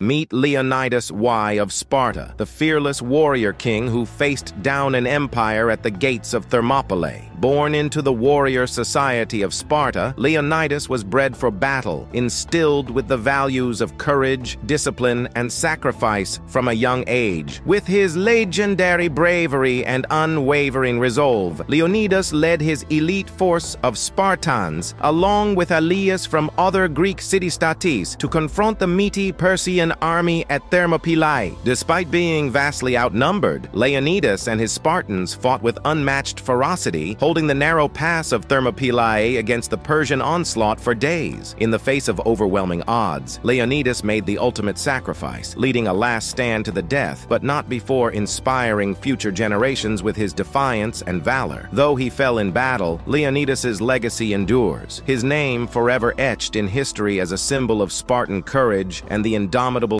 Meet Leonidas I of Sparta, the fearless warrior king who faced down an empire at the gates of Thermopylae. Born into the warrior society of Sparta, Leonidas was bred for battle, instilled with the values of courage, discipline, and sacrifice from a young age. With his legendary bravery and unwavering resolve, Leonidas led his elite force of Spartans, along with Aeneas from other Greek city-states, to confront the meaty Persian army at Thermopylae. Despite being vastly outnumbered, Leonidas and his Spartans fought with unmatched ferocity, holding the narrow pass of Thermopylae against the Persian onslaught for days. In the face of overwhelming odds, Leonidas made the ultimate sacrifice, leading a last stand to the death, but not before inspiring future generations with his defiance and valor. Though he fell in battle, Leonidas's legacy endures, his name forever etched in history as a symbol of Spartan courage and the indomitable